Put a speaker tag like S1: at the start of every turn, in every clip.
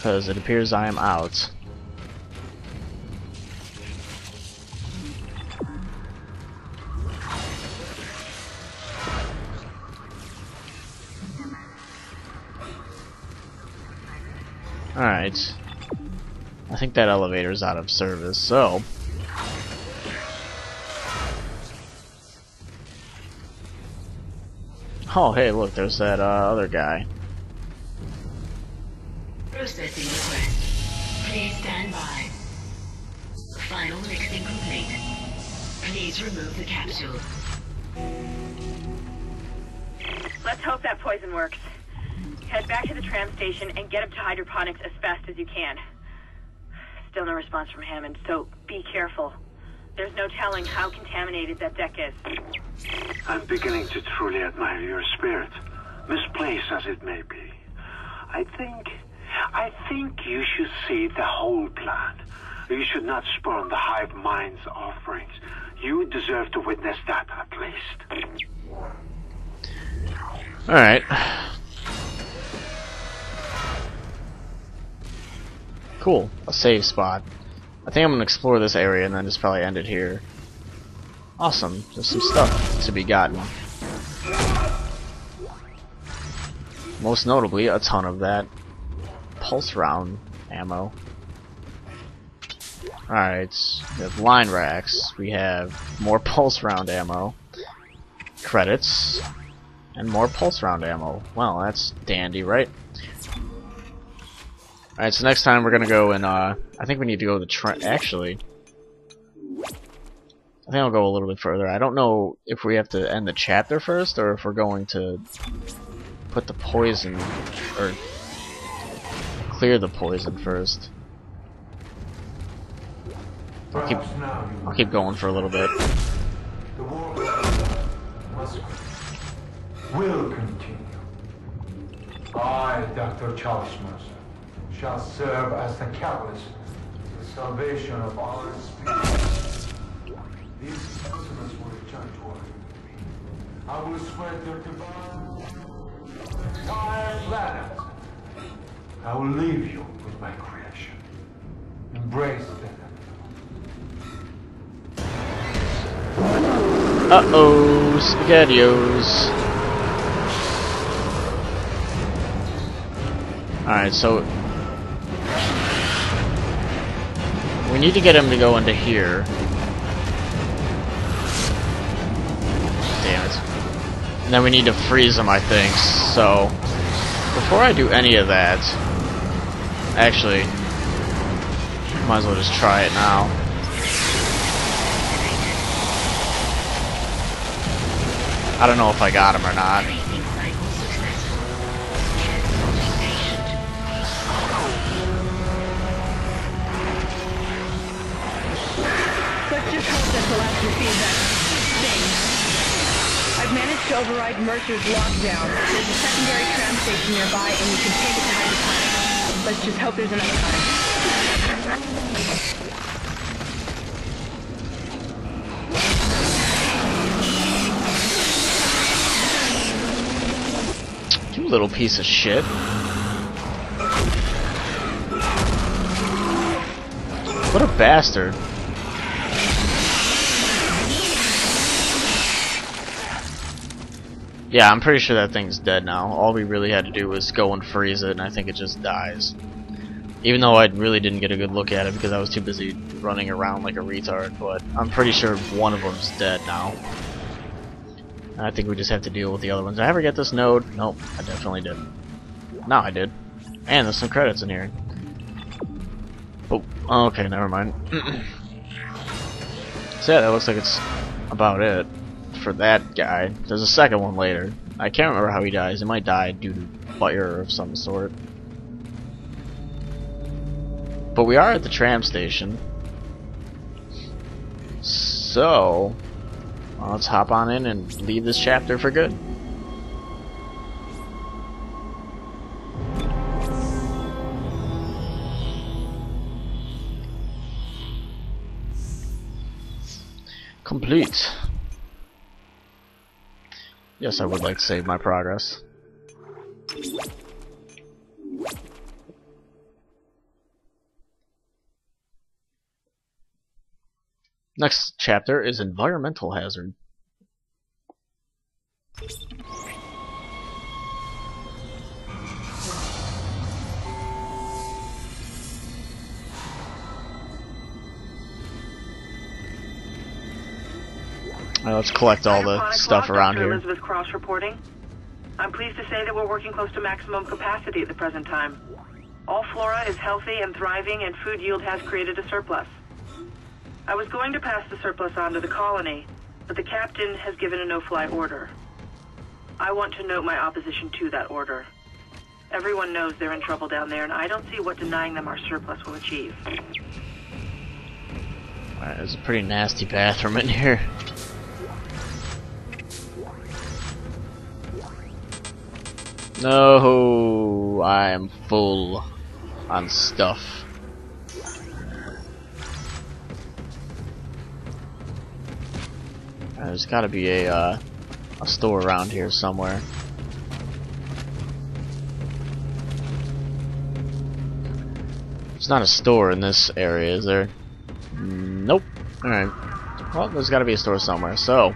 S1: Because it appears I am out. Alright. I think that elevator is out of service, so... Oh, hey, look, there's that uh, other guy.
S2: Processing request. Please stand by. Final mixing complete. Please remove the capsule.
S3: Let's hope that poison works. Head back to the tram station and get up to hydroponics as fast as you can. Still no response from Hammond, so be careful. There's no telling how contaminated that deck is.
S4: I'm beginning to truly admire your spirit, misplaced as it may be. I think, I think you should see the whole plan. You should not spurn the hive mind's offerings. You deserve to witness that at least.
S1: Alright. Cool. A save spot. I think I'm gonna explore this area and then just probably end it here. Awesome. There's some stuff to be gotten. Most notably, a ton of that pulse round ammo. Alright, we have line racks, we have more pulse round ammo, credits, and more pulse round ammo. Well, that's dandy, right? Alright, so next time we're gonna go and, uh, I think we need to go to the tra- actually, I think I'll go a little bit further. I don't know if we have to end the chapter first, or if we're going to put the poison, or clear the poison first. I'll keep,
S5: Perhaps now you
S1: I'll keep going for a little bit.
S5: The war must will continue. I, Dr. Challus Mercer, shall serve as the catalyst for the salvation of our species. These specimens will return to our I will spread their divine entire planet. I will leave you with my creation. Embrace them.
S1: Uh-oh, SpaghettiOs. Alright, so... We need to get him to go into here. Damn it. And then we need to freeze him, I think, so... Before I do any of that... Actually... Might as well just try it now. I don't know if I got him or not.
S6: I've managed to override Mercer's lockdown. There's a secondary tram station nearby, and you can take it to. Let's just hope there's another time.
S1: You little piece of shit. What a bastard. Yeah, I'm pretty sure that thing's dead now. All we really had to do was go and freeze it, and I think it just dies. Even though I really didn't get a good look at it because I was too busy running around like a retard, but I'm pretty sure one of them's dead now. I think we just have to deal with the other ones. Did I ever get this node? Nope, I definitely didn't. No, I did. And there's some credits in here. Oh, okay, never mind. so yeah, that looks like it's about it for that guy. There's a second one later. I can't remember how he dies. He might die due to fire of some sort. But we are at the tram station. So, well, let's hop on in and leave this chapter for good. Complete. Yes, I would like to save my progress. Next chapter is Environmental Hazard. Alright, let's collect all the stuff around
S3: Dr.
S1: here.
S3: Elizabeth Cross reporting. I'm pleased to say that we're working close to maximum capacity at the present time. All flora is healthy and thriving, and food yield has created a surplus. I was going to pass the surplus on to the colony, but the captain has given a no-fly order. I want to note my opposition to that order. Everyone knows they're in trouble down there, and I don't see what denying them our surplus will achieve.
S1: Alright, there's a pretty nasty bathroom in here. No, I am full on stuff. There's got to be a uh, a store around here somewhere. There's not a store in this area, is there? Nope. Alright. Well, there's gotta be a store somewhere, so.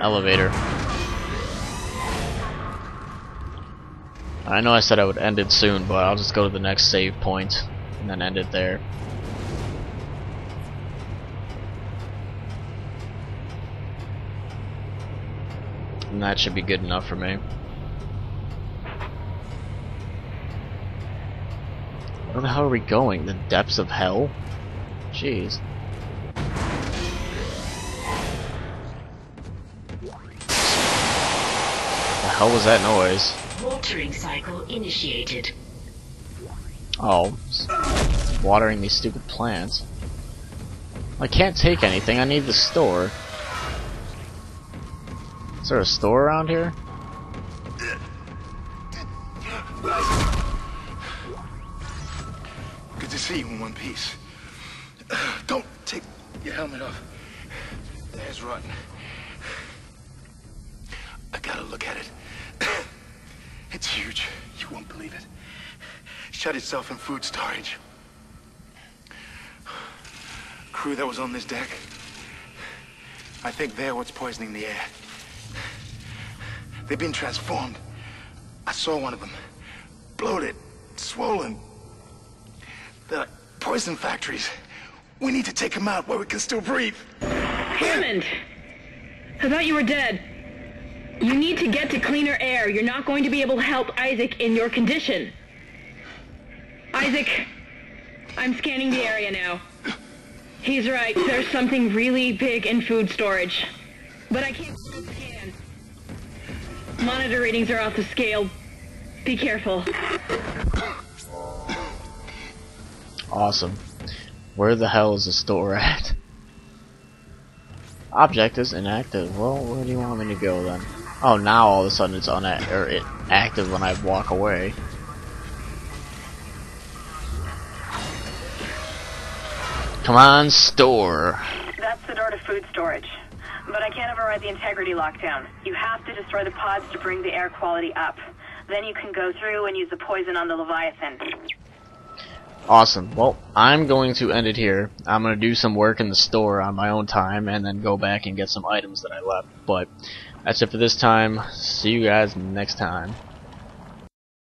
S1: Elevator. I know I said I would end it soon, but I'll just go to the next save point and then end it there. And that should be good enough for me. Where the hell are we going? The depths of hell? Jeez. Hell was that noise?
S2: Watering cycle initiated.
S1: Oh, watering these stupid plants. I can't take anything, I need the store. Is there a store around here?
S7: Good to see you in one piece. Don't take your helmet off. The hair's rotten. I gotta look at it. It's huge. You won't believe it. Shut itself in food storage. Crew that was on this deck. I think they're what's poisoning the air. They've been transformed. I saw one of them. Bloated, swollen, they're like poison factories. We need to take them out where we can still breathe.
S6: Hammond! I thought you were dead. You need to get to cleaner air. You're not going to be able to help Isaac in your condition. Isaac, I'm scanning the area now. He's right. There's something really big in food storage. But I can't scan. Monitor readings are off the scale. Be careful.
S1: Awesome. Where the hell is the store at? Object is inactive. Well, where do you want me to go then? Oh, now all of a sudden it's una or it active when I walk away. Come on, store.
S3: That's the door to food storage. But I can't override the integrity lockdown. You have to destroy the pods to bring the air quality up. Then you can go through and use the poison on the Leviathan.
S1: Awesome. Well, I'm going to end it here. I'm going to do some work in the store on my own time and then go back and get some items that I left. But that's it for this time. See you guys next time.